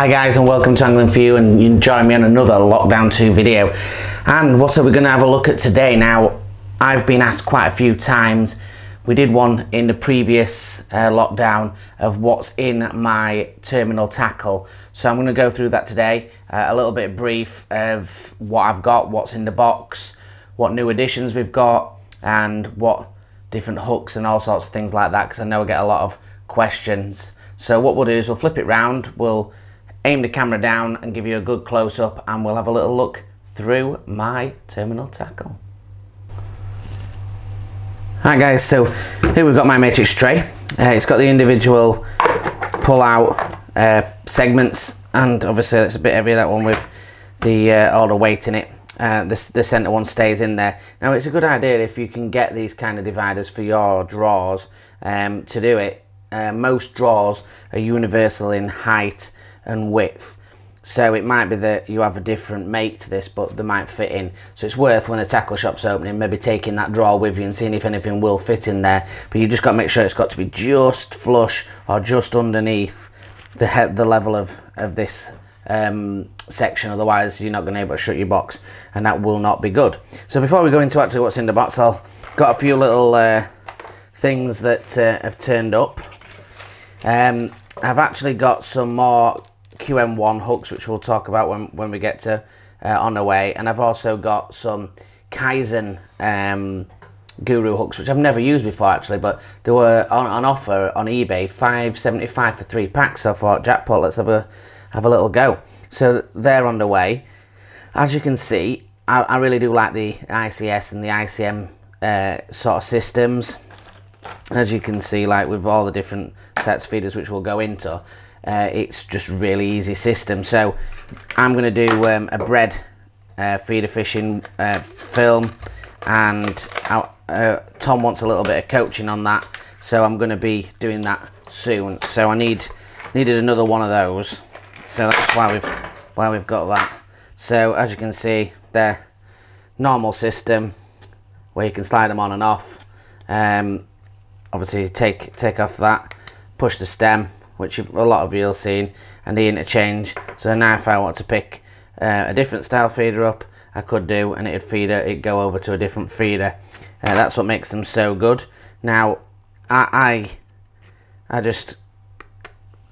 Hi guys and welcome to Angling for You and you join me on another Lockdown 2 video. And what are we going to have a look at today? Now, I've been asked quite a few times, we did one in the previous uh, lockdown of what's in my terminal tackle. So I'm going to go through that today, uh, a little bit brief of what I've got, what's in the box, what new additions we've got and what different hooks and all sorts of things like that because I know I get a lot of questions. So what we'll do is we'll flip it round, we'll aim the camera down and give you a good close-up and we'll have a little look through my terminal tackle. Alright guys, so here we've got my matrix tray. Uh, it's got the individual pull-out uh, segments and obviously it's a bit heavier that one with the uh, all the weight in it. Uh, the, the center one stays in there. Now it's a good idea if you can get these kind of dividers for your drawers um, to do it. Uh, most drawers are universal in height and width. So it might be that you have a different make to this, but they might fit in. So it's worth when a tackle shop's opening, maybe taking that drawer with you and seeing if anything will fit in there. But you just got to make sure it's got to be just flush or just underneath the the level of of this um, section. Otherwise, you're not going to be able to shut your box, and that will not be good. So before we go into actually what's in the box, I'll got a few little uh, things that uh, have turned up. Um, I've actually got some more QM1 hooks, which we'll talk about when, when we get to uh, on the way. And I've also got some Kaizen um, Guru hooks, which I've never used before actually, but they were on, on offer on eBay, five seventy five for three packs. So I thought, jackpot, let's have a have a little go. So they're on the way. As you can see, I, I really do like the ICS and the ICM uh, sort of systems. As you can see, like with all the different sets feeders which we'll go into, uh, it's just really easy system. So I'm going to do um, a bread uh, feeder fishing uh, film and uh, Tom wants a little bit of coaching on that. So I'm going to be doing that soon. So I need needed another one of those. So that's why we've why we've got that. So as you can see, they're normal system where you can slide them on and off. Um, obviously take take off that, push the stem, which a lot of you have seen, and the interchange. So now if I want to pick uh, a different style feeder up, I could do, and it'd feeder, it'd go over to a different feeder. Uh, that's what makes them so good. Now, I, I, I just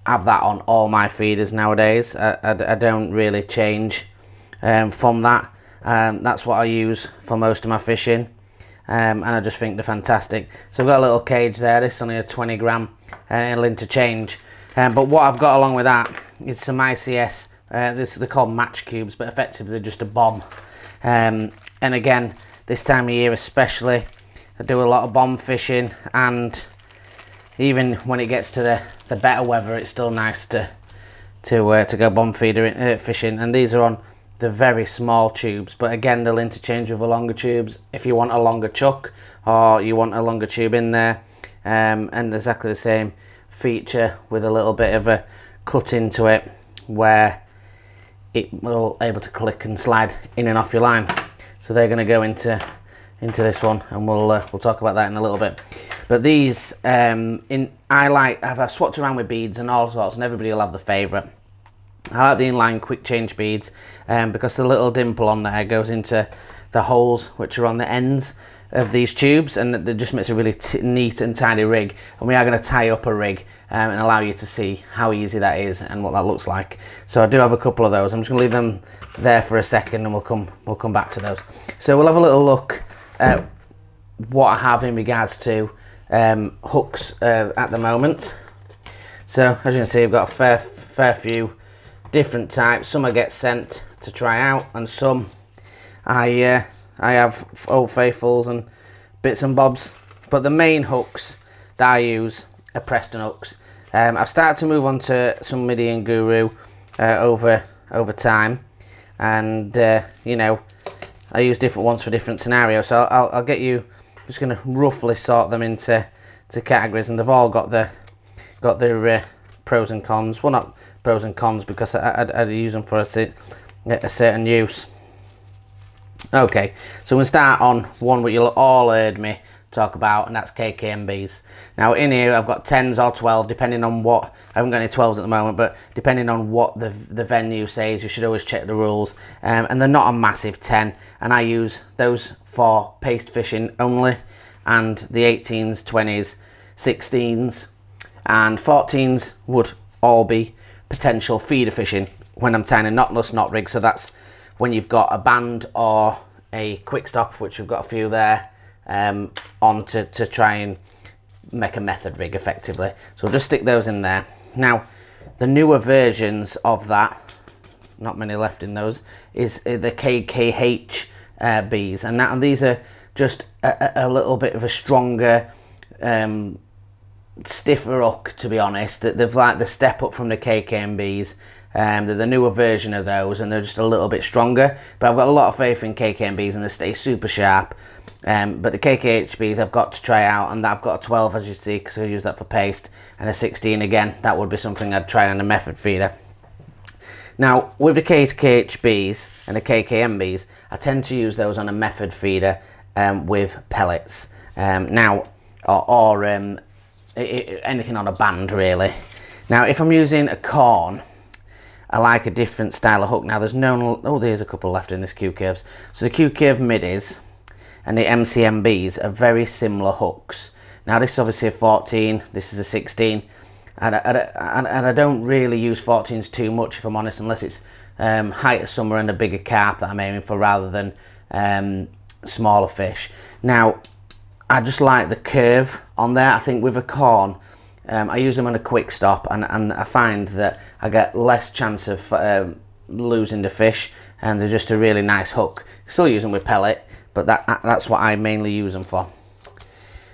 have that on all my feeders nowadays. I, I, I don't really change um, from that. Um, that's what I use for most of my fishing. Um, and I just think they're fantastic. So I've got a little cage there. This is only a 20 gram and uh, it'll interchange. Um, but what I've got along with that is some ICS. Uh, this they're called match cubes, but effectively they're just a bomb. Um, and again, this time of year especially, I do a lot of bomb fishing, and even when it gets to the the better weather, it's still nice to to uh, to go bomb feeder uh, fishing. And these are on the very small tubes, but again they'll interchange with the longer tubes if you want a longer chuck or you want a longer tube in there. Um, and exactly the same feature with a little bit of a cut into it where it will able to click and slide in and off your line. So they're going to go into into this one, and we'll uh, we'll talk about that in a little bit. But these, um, in I like I've swapped around with beads and all sorts, and everybody will have the favourite. I like the inline quick change beads um, because the little dimple on there goes into the holes which are on the ends of these tubes and that just makes a really neat and tidy rig. And we are going to tie up a rig um, and allow you to see how easy that is and what that looks like. So I do have a couple of those. I'm just going to leave them there for a second and we'll come we'll come back to those. So we'll have a little look at what I have in regards to um, hooks uh, at the moment. So as you can see I've got a fair fair few different types some I get sent to try out and some I uh, I have Old Faithfuls and bits and bobs, but the main hooks that I use are Preston hooks. Um, I've started to move on to some Midian Guru uh, over over time, and uh, you know I use different ones for different scenarios. So I'll, I'll get you just going to roughly sort them into to categories, and they've all got the got their uh, pros and cons. Well, not pros and cons because I, I'd, I'd use them for a, a certain use. Okay, so we'll start on one what you'll all heard me talk about, and that's KKMBs. Now in here I've got 10s or 12, depending on what, I haven't got any 12s at the moment, but depending on what the, the venue says, you should always check the rules. Um, and they're not a massive 10, and I use those for paste fishing only, and the 18s, 20s, 16s, and 14s would all be potential feeder fishing when I'm tying a knotless knot rig. So that's when you've got a band or a quick stop, which we've got a few there, um, on to, to try and make a method rig effectively. So we'll just stick those in there. Now, the newer versions of that, not many left in those, is uh, the KKH uh, bees. And, that, and these are just a, a, little bit of a stronger, um, stiffer hook, to be honest. That they've like the step up from the KKMBs. Um, they're the newer version of those and they're just a little bit stronger. But I've got a lot of faith in KKMBs and they stay super sharp. Um, but the KKHBs I've got to try out and I've got a 12 as you see because I use that for paste and a 16 again. That would be something I'd try on a method feeder. Now with the KKHBs and the KKMBs I tend to use those on a method feeder um, with pellets. Um, now or, or um, anything on a band really. Now if I'm using a corn I like a different style of hook. Now there's no, oh there's a couple left in this Q curves. So the Q curve middies and the MCMBs are very similar hooks. Now this is obviously a 14, this is a 16, and I, and, and I don't really use 14s too much if I'm honest, unless it's um, height of summer and a bigger carp that I'm aiming for rather than um, smaller fish. Now, I just like the curve on there. I think with a corn, um, I use them on a quick stop and, and I find that I get less chance of um, losing the fish and they're just a really nice hook. Still use them with pellet, but that that's what I mainly use them for.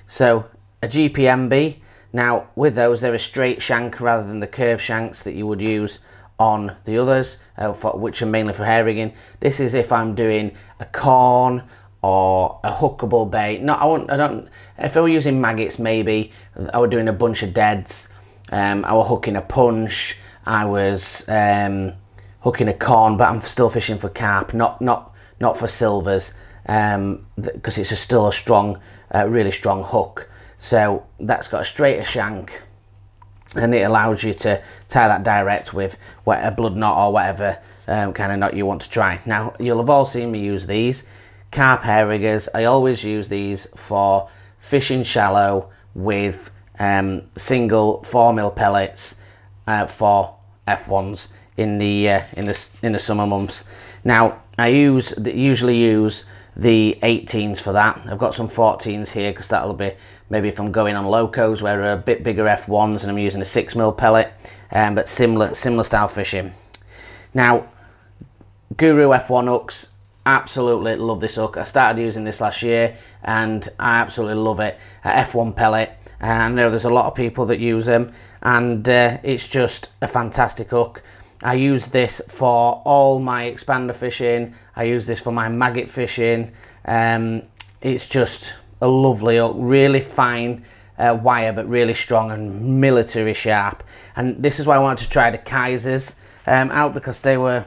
So a GPMB, now with those they're a straight shank rather than the curved shanks that you would use on the others, uh, for, which are mainly for hair rigging. This is if I'm doing a corn or a hookable bait. No, I won't, I don't, if I were using maggots maybe, I were doing a bunch of deads, um, I were hooking a punch, I was um, hooking a corn, but I'm still fishing for carp, not, not, not for silvers because um, it's a still a strong, uh, really strong hook. So that's got a straighter shank and it allows you to tie that direct with a blood knot or whatever um, kind of knot you want to try. Now you'll have all seen me use these carp hair riggers. I always use these for fishing shallow with um, single 4 mil pellets uh, for F1s in the uh, in the in the summer months. Now I use usually use the 18s for that. I've got some 14s here because that'll be maybe if I'm going on locos where are a bit bigger F1s and I'm using a 6mm pellet, um, but similar, similar style fishing. Now, Guru F1 hooks, absolutely love this hook. I started using this last year and I absolutely love it. F1 pellet, I know there's a lot of people that use them and uh, it's just a fantastic hook. I use this for all my expander fishing. I use this for my maggot fishing. Um, it's just a lovely, hook, really fine uh, wire, but really strong and military sharp. And this is why I wanted to try the Kaisers um, out because they were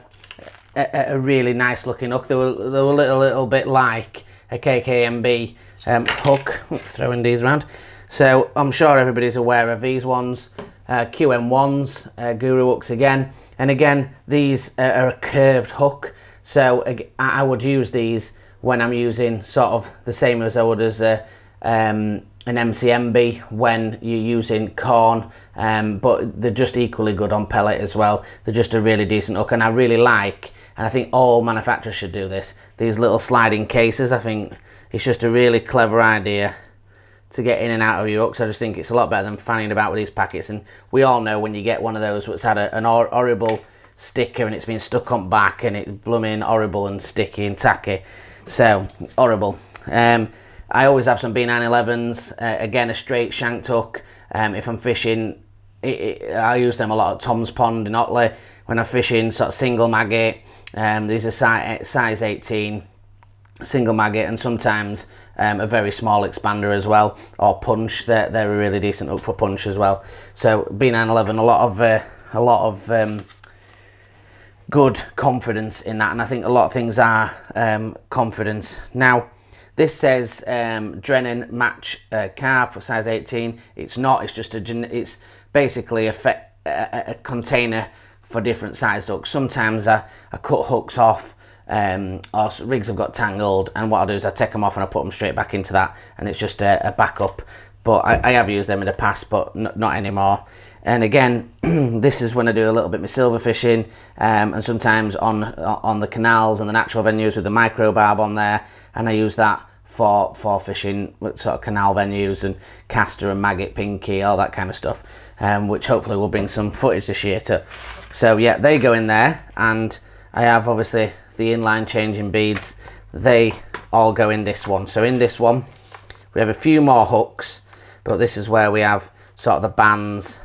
a, a, really nice looking hook. They were, they were a little, little bit like a KKMB um, hook. throwing these around. So I'm sure everybody's aware of these ones. Uh, QM1s, uh, Guru hooks again. And again, these are a curved hook. So I would use these when I'm using sort of the same as I would as a, um, an MCMB when you're using corn, um, but they're just equally good on pellet as well. They're just a really decent hook and I really like, and I think all manufacturers should do this, these little sliding cases. I think it's just a really clever idea to get in and out of your hooks. I just think it's a lot better than fanning about with these packets. And we all know when you get one of those that's had a, an horrible sticker and it's been stuck on back and it's blooming horrible and sticky and tacky. So, horrible. Um, I always have some B911s. Uh, again, a straight shank tuck. Um, if I'm fishing, it, it, I use them a lot at Tom's Pond in Otley. When I'm fishing sort of single maggot, um, these are size, size 18 single maggot and sometimes um, a very small expander as well, or punch. They're, they're a really decent hook for punch as well. So B911, a lot of uh, a lot of um, good confidence in that, and I think a lot of things are um, confidence. Now, this says um, Drennan Match uh, Carp size 18. It's not. It's just a. It's basically a, a, a container for different sized hooks. Sometimes I, I cut hooks off um, or rigs have got tangled and what I do is I take them off and I put them straight back into that and it's just a, a backup. But I, I, have used them in the past but not anymore. And again, this is when I do a little bit of silver fishing um, and sometimes on on the canals and the natural venues with the micro barb on there and I use that for, for fishing sort of canal venues and castor and maggot pinky, all that kind of stuff, um, which hopefully will bring some footage this year too. So yeah, they go in there and I have obviously the inline changing beads. They all go in this one. So in this one, we have a few more hooks, but this is where we have sort of the bands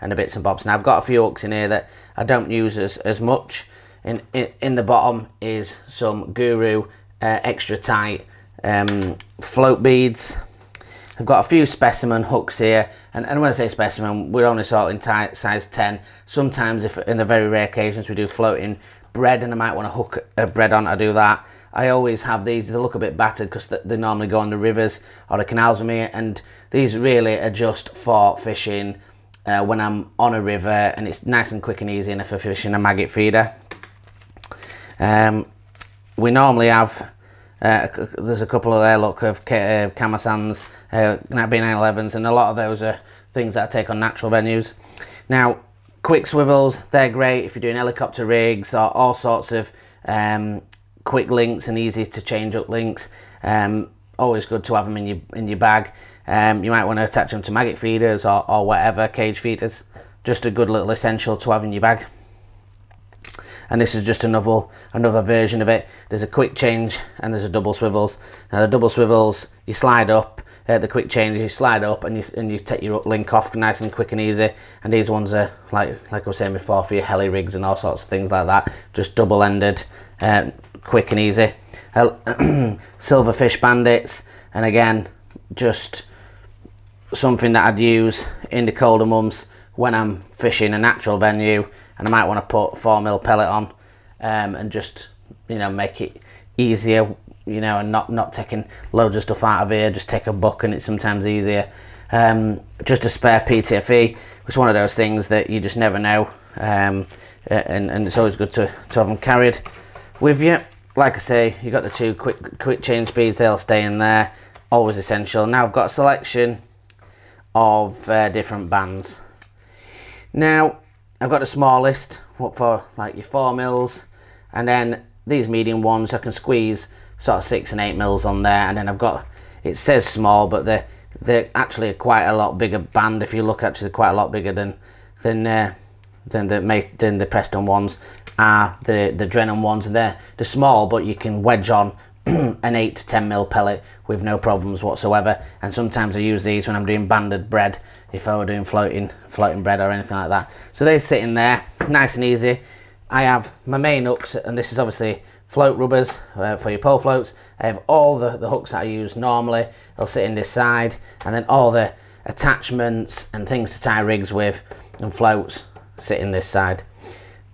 and the bits and bobs. Now I've got a few hooks in here that I don't use as, as much. In, in, in the bottom is some Guru uh, extra tight um, float beads. I've got a few specimen hooks here, and, and when I say specimen, we're only sorting size 10. Sometimes, if in the very rare occasions we do floating bread and I might want to hook a bread on, I do that. I always have these, they look a bit battered because they normally go on the rivers or the canals with me, and these really are just for fishing uh, when I'm on a river, and it's nice and quick and easy enough for fishing a maggot feeder. Um, we normally have uh, there's a couple of there, look, of uh, Kamasans, uh, B911s, and a lot of those are things that I take on natural venues. Now, quick swivels, they're great if you're doing helicopter rigs or all sorts of um, quick links and easy to change up links. Um, always good to have them in your in your bag. Um, you might want to attach them to maggot feeders or, or whatever, cage feeders. Just a good little essential to have in your bag and this is just another another version of it. There's a quick change and there's a double swivels. Now the double swivels you slide up uh, the quick change you slide up and you and you take your link off nice and quick and easy. And these ones are like like I was saying before for your heli rigs and all sorts of things like that. Just double ended uh, quick and easy. Silverfish bandits and again just something that I'd use in the colder months when I'm fishing a natural venue and I might want to put 4 mil pellet on um, and just you know make it easier you know and not not taking loads of stuff out of here just take a buck and it's sometimes easier. Um, just a spare PTFE it's one of those things that you just never know um, and, and it's always good to, to have them carried with you. Like I say you got the two quick quick change speeds they'll stay in there always essential. Now I've got a selection of uh, different bands now I've got the smallest what for like your four mils and then these medium ones I can squeeze sort of six and eight mils on there and then I've got it says small but they're they're actually quite a lot bigger band if you look actually quite a lot bigger than than uh, than the than the Preston ones. Are the the Drennan ones they're they're small but you can wedge on an 8 to 10 mil pellet with no problems whatsoever. And sometimes I use these when I'm doing banded bread if I were doing floating floating bread or anything like that. So they're sitting there, nice and easy. I have my main hooks, and this is obviously float rubbers uh, for your pole floats. I have all the, the hooks that I use normally. They'll sit in this side, and then all the attachments and things to tie rigs with and floats sit in this side.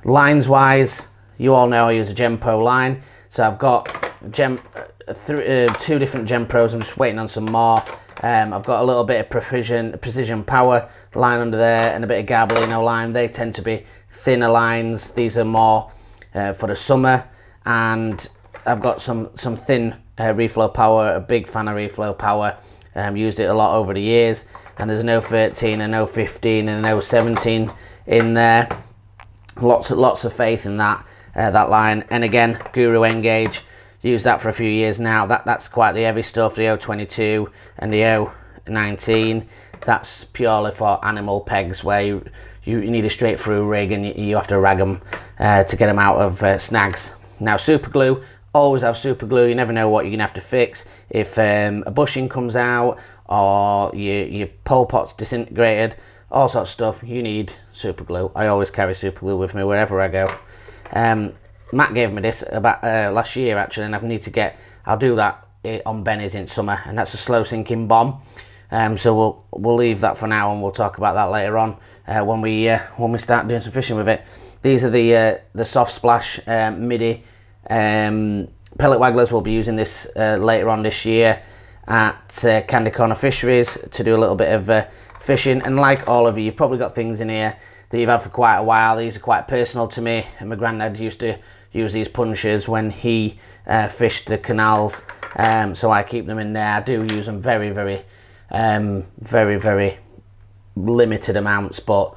Lines wise, you all know I use a Genpo line. So I've got Gem, uh, uh, two different Genpros. I'm just waiting on some more. Um, I've got a little bit of precision, precision power line under there and a bit of Garbolino line. They tend to be thinner lines. These are more uh, for the summer. And I've got some, some thin uh, Reflo Power, a big fan of Reflo Power. Um, used it a lot over the years. And there's no 13 and no 15 and no 17 in there. Lots of, lots of faith in that, uh, that line. And again, Guru N-Gauge used that for a few years now. That That's quite the heavy stuff, the O22 and the O19. That's purely for animal pegs where you, you, need a straight through rig and you, you have to rag them uh, to get them out of uh, snags. Now super glue, always have super glue. You never know what you're gonna have to fix. If um, a bushing comes out or your, your pole pot's disintegrated, all sorts of stuff, you need super glue. I always carry super glue with me wherever I go. Um, Matt gave me this about uh, last year actually, and I need to get. I'll do that eh, on Benny's in summer, and that's a slow sinking bomb. Um, so we'll we'll leave that for now, and we'll talk about that later on uh, when we uh, when we start doing some fishing with it. These are the uh, the soft splash um, Middy um, pellet wagglers. We'll be using this uh, later on this year at uh, Candy Corner Fisheries to do a little bit of uh, fishing. And like all of you, you've probably got things in here that you've had for quite a while. These are quite personal to me. And my granddad used to use these punches when he uh, fished the canals. Um, so I keep them in there. I do use them very, very, um, very, very limited amounts, but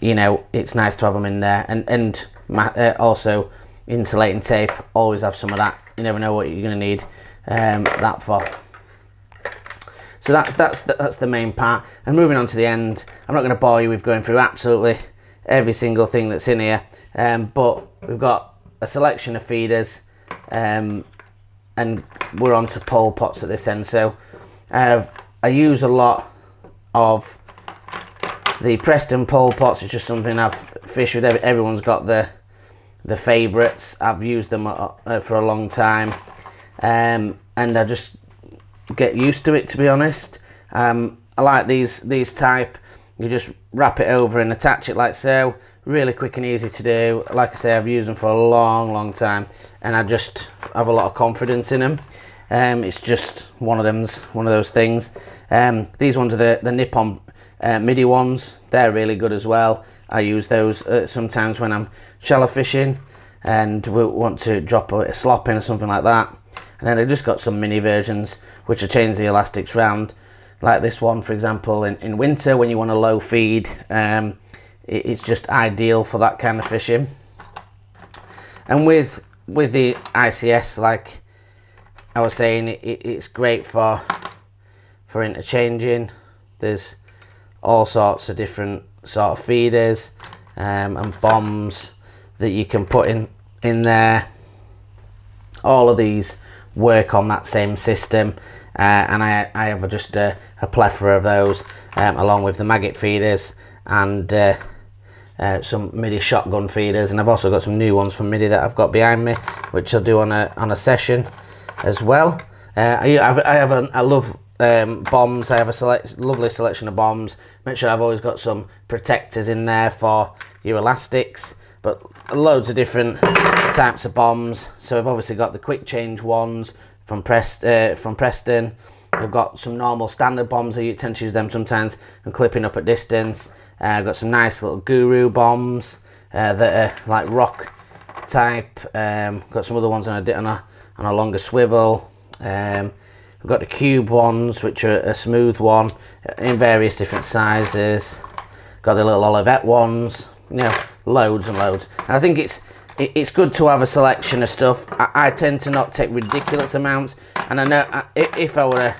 you know it's nice to have them in there. And and uh, also insulating tape. Always have some of that. You never know what you're going to need um, that for. So that's that's the, that's the main part. And moving on to the end, I'm not going to bore you with going through absolutely every single thing that's in here, um, but we've got a selection of feeders, um, and we're on to pole pots at this end. So uh, I use a lot of the Preston pole pots. It's just something I've fished with. Everyone's got the the favourites. I've used them uh, uh, for a long time, um, and I just get used to it to be honest. Um, I like these these type. You just wrap it over and attach it like so. Really quick and easy to do. Like I say, I've used them for a long, long time, and I just have a lot of confidence in them. Um, it's just one of them's one of those things. Um, these ones are the the Nippon uh, Middy ones. They're really good as well. I use those uh, sometimes when I'm shallow fishing and we want to drop a, a slop in or something like that. And then I just got some mini versions which I change the elastics round. Like this one, for example, in, in winter when you want a low feed, um, it's just ideal for that kind of fishing. And with with the ICS, like I was saying, it, it's great for for interchanging. There's all sorts of different sort of feeders um, and bombs that you can put in in there. All of these work on that same system uh, and I, I have just a, a plethora of those um, along with the maggot feeders and uh, uh, some Middy shotgun feeders and I've also got some new ones from Middy that I've got behind me which I'll do on a, on a session as well. Uh, I, I have a, I love um, bombs. I have a select, lovely selection of bombs. Make sure I've always got some protectors in there for your elastics, but loads of different types of bombs. So I've obviously got the quick change ones from Prest, uh, from Preston. I've got some normal standard bombs. I tend to use them sometimes and clipping up at distance. Uh, I've got some nice little Guru bombs uh, that are like rock type. Um, got some other ones on a, on a, on a longer swivel. Um, We've got the cube ones, which are a smooth one in various different sizes. Got the little Olivet ones, you know, loads and loads. And I think it's it's good to have a selection of stuff. I, I, tend to not take ridiculous amounts, and I know I, if I were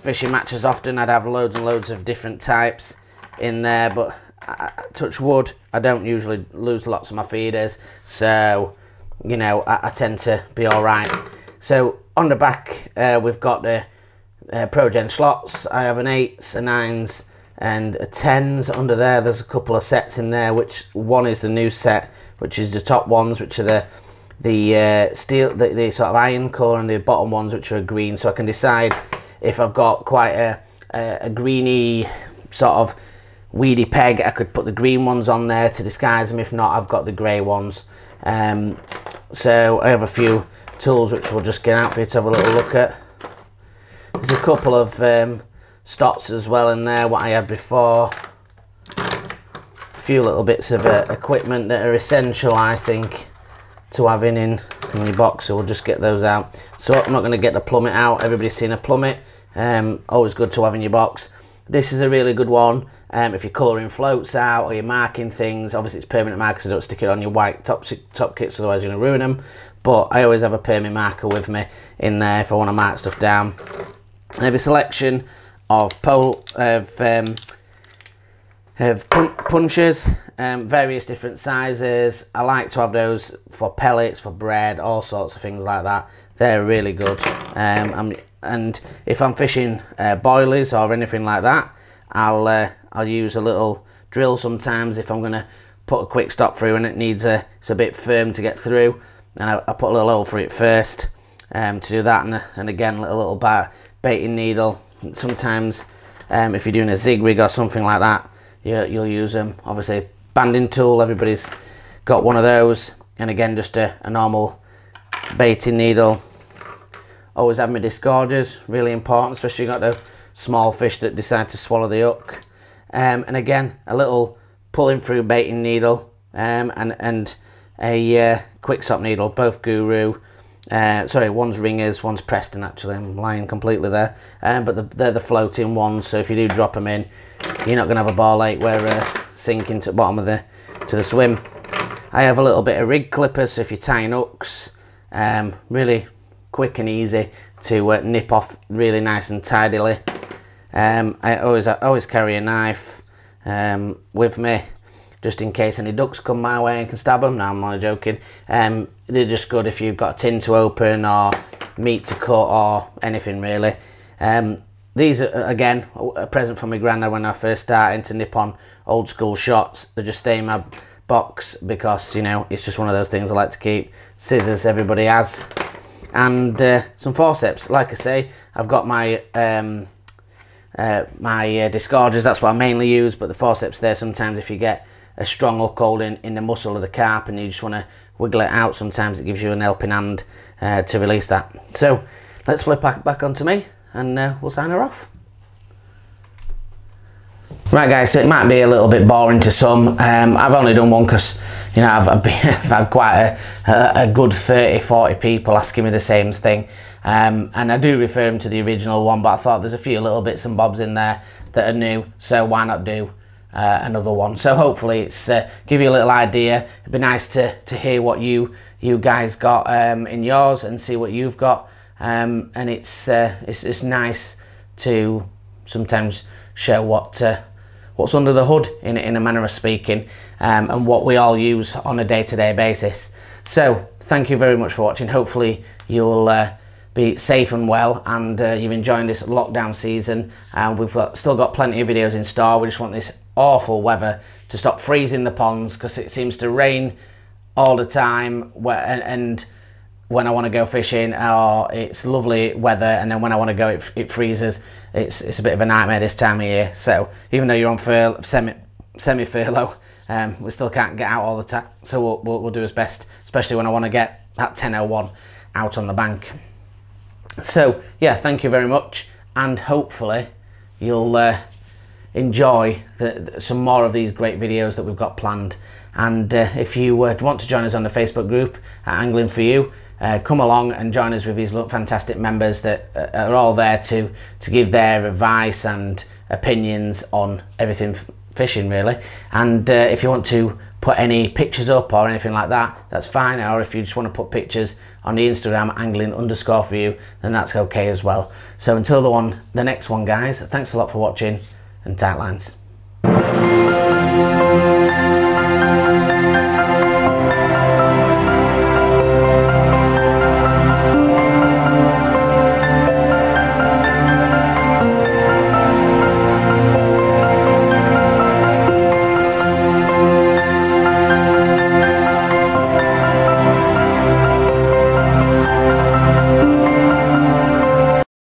fishing matches often, I'd have loads and loads of different types in there. But I, touch wood, I don't usually lose lots of my feeders, so you know I, I tend to be all right. So on the back, uh, we've got the uh, ProGen slots. I have an 8s, a 9s, and a 10s under there. There's a couple of sets in there, which one is the new set, which is the top ones, which are the the uh, steel, the, the, sort of iron colour, and the bottom ones, which are green. So I can decide if I've got quite a, a, a greeny sort of weedy peg, I could put the green ones on there to disguise them. If not, I've got the grey ones. Um, so I have a few tools which we'll just get out for you to have a little look at. There's a couple of um, Stotz as well in there, what I had before. A few little bits of uh, equipment that are essential, I think, to having in, in your box, so we'll just get those out. So I'm not going to get the plummet out, everybody's seen a plummet. Um, always good to have in your box. This is a really good one um, if you're colouring floats out or you're marking things. Obviously it's permanent markers, so don't stick it on your white top, top kits, otherwise you're going to ruin them but I always have a permanent marker with me in there if I want to mark stuff down. I have a selection of pole of um, of punches, um, various different sizes. I like to have those for pellets, for bread, all sorts of things like that. They're really good. Um, and if I'm fishing uh, boilies or anything like that, I'll uh, I'll use a little drill sometimes if I'm going to put a quick stop through and it needs a it's a bit firm to get through and I, I, put a little hole for it first um, to do that. And, and again, a little bar, baiting needle. Sometimes um, if you're doing a zig rig or something like that, you, you'll use them. Obviously, banding tool, everybody's got one of those. And again, just a, a normal baiting needle. Always have my disgorgers, really important, especially got the small fish that decide to swallow the hook. Um, and again, a little pulling through baiting needle um, and, and a uh, Quickstop needle, both Guru. Uh, sorry, one's Ringers, one's Preston actually, I'm lying completely there. Um, but the, they're the floating ones, so if you do drop them in, you're not going to have a ball ache where uh, sinking to the bottom of the, to the swim. I have a little bit of rig clippers, so if you're tying hooks, um, really quick and easy to uh, nip off really nice and tidily. Um, I always I always carry a knife um, with me just in case any ducks come my way and can stab them. Now I'm only joking. Um, they're just good if you've got tin to open or meat to cut or anything really. Um, these are again a present from my granddad when I first started to nip on old school shots. They just stay in my box because you know it's just one of those things I like to keep. Scissors everybody has, and uh, some forceps. Like I say, I've got my um, uh, my uh, disgorgers. That's what I mainly use, but the forceps there. Sometimes if you get a strong hook hold in, in the muscle of the carp and you just want to wiggle it out, sometimes it gives you an helping hand uh, to release that. So let's flip back back onto me and uh, we'll sign her off. Right guys, so it might be a little bit boring to some. Um, I've only done one because, you know, I've, I've, been, I've, had quite a, a, good 30, 40 people asking me the same thing. Um, and I do refer them to the original one, but I thought there's a few little bits and bobs in there that are new, so why not do uh, another one? So hopefully it's uh, give you a little idea. It'd be nice to, to hear what you you guys got um, in yours and see what you've got. Um, and it's, uh, it's, it's nice to sometimes show what uh, what's under the hood in, in a manner of speaking um, and what we all use on a day-to-day basis. So thank you very much for watching. Hopefully you'll uh, be safe and well and uh, you're enjoying this lockdown season and we've got, still got plenty of videos in store. We just want this awful weather to stop freezing the ponds because it seems to rain all the time and, and when I want to go fishing or it's lovely weather and then when I want to go it, it freezes. It's it's a bit of a nightmare this time of year. So even though you're on furl semi semi furlough um, we still can't get out all the time. So we'll, we'll, we'll do as best especially when I want to get that 1001 out on the bank. So yeah thank you very much and hopefully you'll uh, enjoy the, the, some more of these great videos that we've got planned. And uh, if you uh, want to join us on the Facebook group at Angling For You uh, come along and join us with these fantastic members that uh, are all there to to give their advice and opinions on everything fishing really. And uh, if you want to put any pictures up or anything like that that's fine. Or if you just want to put pictures on the instagram angling underscore for you then that's okay as well. So until the one the next one guys thanks a lot for watching. And tight lines